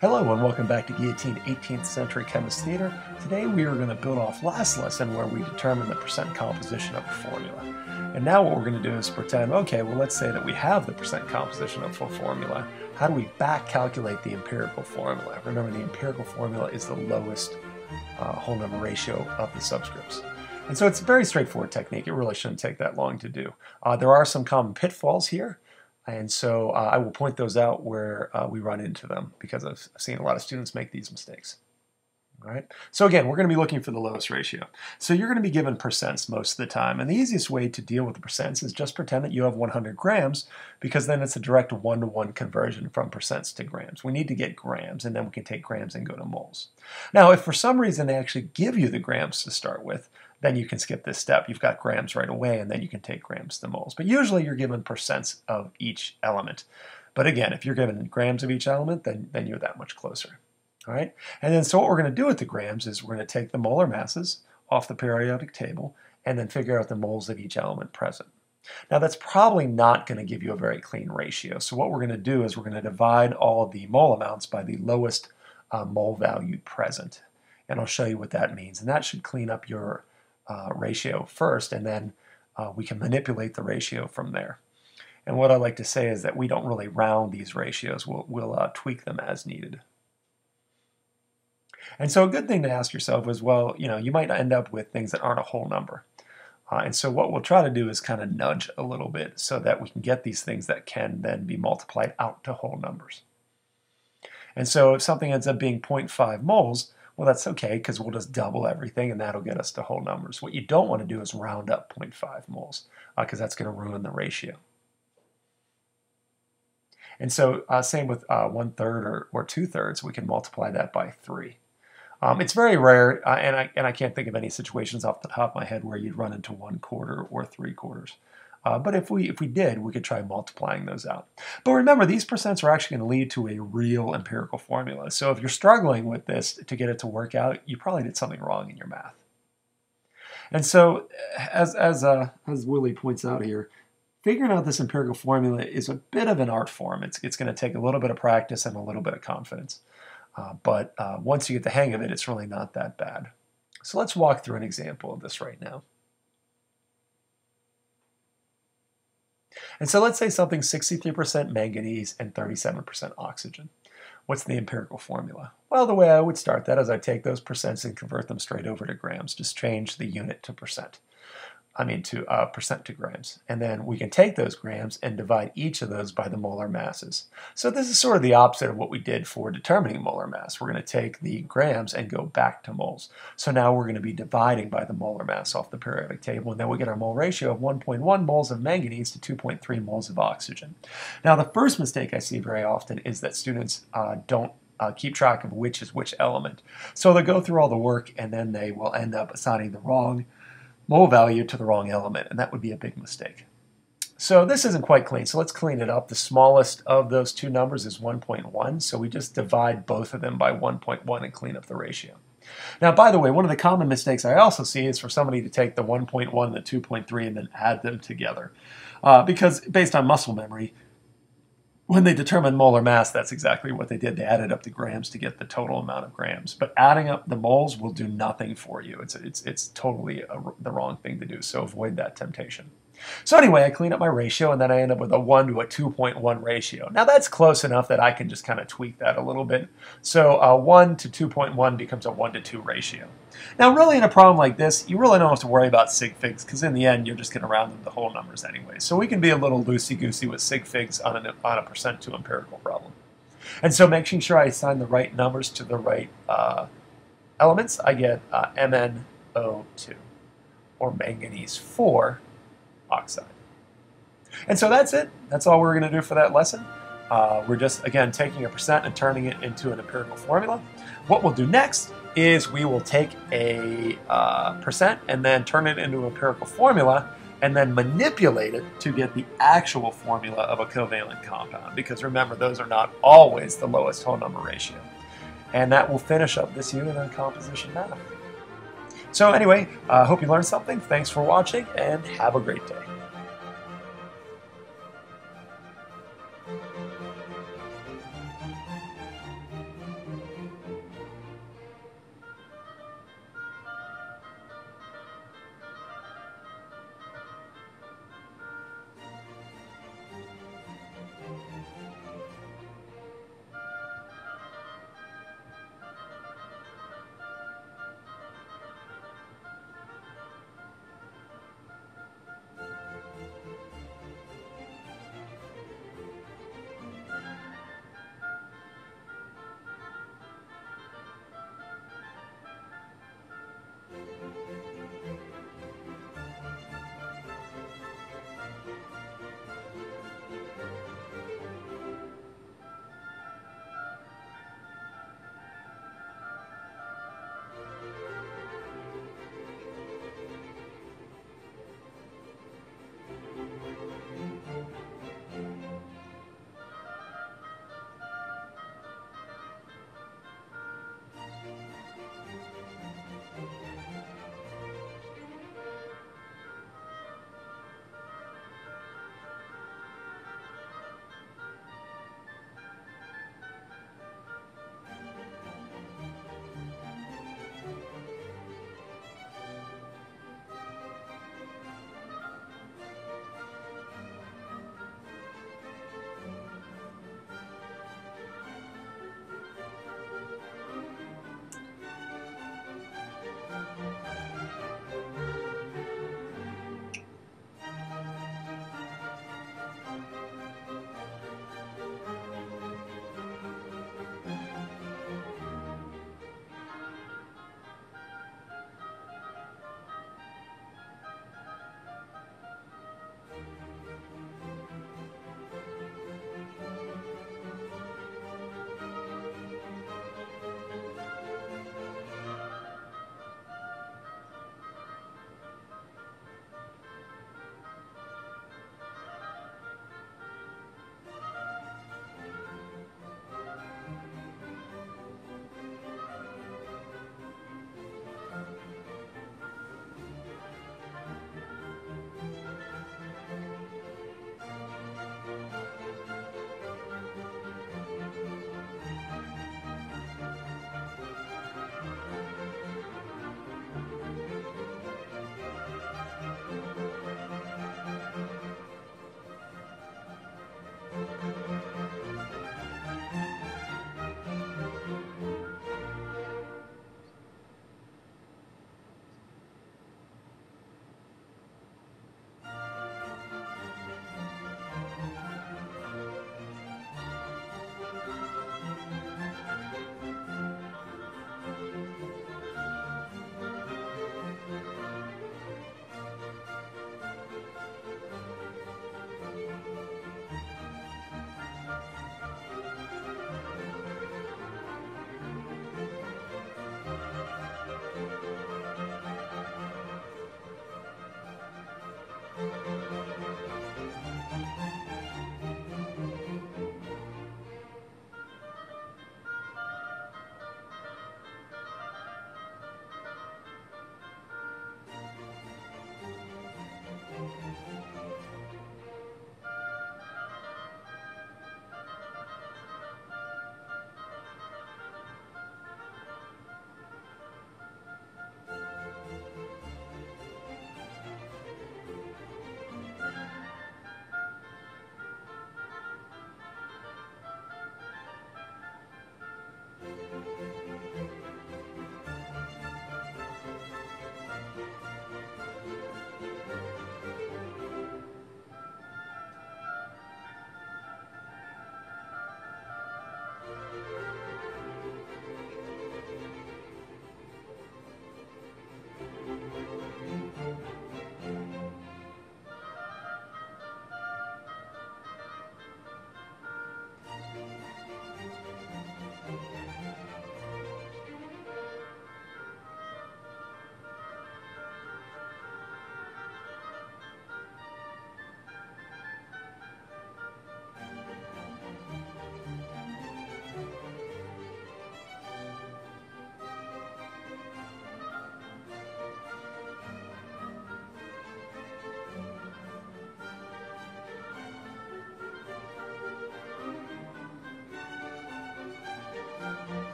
Hello and welcome back to Guillotine 18th Century Chemist Theater. Today we are going to build off last lesson where we determined the percent composition of a formula. And now what we're going to do is pretend, okay, well let's say that we have the percent composition of a formula. How do we back calculate the empirical formula? Remember the empirical formula is the lowest uh, whole number ratio of the subscripts. And so it's a very straightforward technique. It really shouldn't take that long to do. Uh, there are some common pitfalls here. And so uh, I will point those out where uh, we run into them because I've seen a lot of students make these mistakes. All right. So again, we're going to be looking for the lowest ratio. So you're going to be given percents most of the time. And the easiest way to deal with the percents is just pretend that you have 100 grams because then it's a direct one-to-one -one conversion from percents to grams. We need to get grams and then we can take grams and go to moles. Now, if for some reason they actually give you the grams to start with, then you can skip this step. You've got grams right away, and then you can take grams to moles. But usually you're given percents of each element. But again, if you're given grams of each element, then, then you're that much closer. All right? And then so what we're going to do with the grams is we're going to take the molar masses off the periodic table and then figure out the moles of each element present. Now that's probably not going to give you a very clean ratio. So what we're going to do is we're going to divide all the mole amounts by the lowest uh, mole value present. And I'll show you what that means. And that should clean up your uh, ratio first, and then uh, we can manipulate the ratio from there. And what I like to say is that we don't really round these ratios. We'll, we'll uh, tweak them as needed. And so a good thing to ask yourself is, well, you know, you might end up with things that aren't a whole number. Uh, and so what we'll try to do is kind of nudge a little bit so that we can get these things that can then be multiplied out to whole numbers. And so if something ends up being 0.5 moles, well, that's okay because we'll just double everything and that'll get us to whole numbers. What you don't want to do is round up 0.5 moles because uh, that's going to ruin the ratio. And so uh, same with uh, one third or, or two thirds, we can multiply that by three. Um, it's very rare, uh, and, I, and I can't think of any situations off the top of my head where you'd run into one quarter or three quarters. Uh, but if we if we did, we could try multiplying those out. But remember, these percents are actually going to lead to a real empirical formula. So if you're struggling with this to get it to work out, you probably did something wrong in your math. And so, as as uh, as Willie points out here, figuring out this empirical formula is a bit of an art form. It's it's going to take a little bit of practice and a little bit of confidence. Uh, but uh, once you get the hang of it, it's really not that bad. So let's walk through an example of this right now. And so let's say something 63% manganese and 37% oxygen. What's the empirical formula? Well, the way I would start that is I take those percents and convert them straight over to grams. Just change the unit to percent. I mean to uh, percent to grams. And then we can take those grams and divide each of those by the molar masses. So this is sort of the opposite of what we did for determining molar mass. We're going to take the grams and go back to moles. So now we're going to be dividing by the molar mass off the periodic table, and then we get our mole ratio of 1.1 moles of manganese to 2.3 moles of oxygen. Now the first mistake I see very often is that students uh, don't uh, keep track of which is which element. So they'll go through all the work and then they will end up assigning the wrong mole value to the wrong element, and that would be a big mistake. So this isn't quite clean, so let's clean it up. The smallest of those two numbers is 1.1, so we just divide both of them by 1.1 and clean up the ratio. Now, by the way, one of the common mistakes I also see is for somebody to take the 1.1 and the 2.3 and then add them together. Uh, because based on muscle memory, when they determined molar mass, that's exactly what they did. They added up the grams to get the total amount of grams. But adding up the moles will do nothing for you. It's, it's, it's totally a, the wrong thing to do, so avoid that temptation. So anyway, I clean up my ratio, and then I end up with a 1 to a 2.1 ratio. Now that's close enough that I can just kind of tweak that a little bit. So uh, 1 to 2.1 becomes a 1 to 2 ratio. Now really in a problem like this, you really don't have to worry about sig figs, because in the end you're just going to round them to whole numbers anyway. So we can be a little loosey-goosey with sig figs on, an, on a percent to empirical problem. And so making sure I assign the right numbers to the right uh, elements, I get uh, MnO2, or manganese 4, oxide. And so that's it. That's all we're going to do for that lesson. Uh, we're just, again, taking a percent and turning it into an empirical formula. What we'll do next is we will take a uh, percent and then turn it into an empirical formula and then manipulate it to get the actual formula of a covalent compound. Because remember, those are not always the lowest whole number ratio. And that will finish up this unit on composition math. So anyway, I uh, hope you learned something. Thanks for watching and have a great day.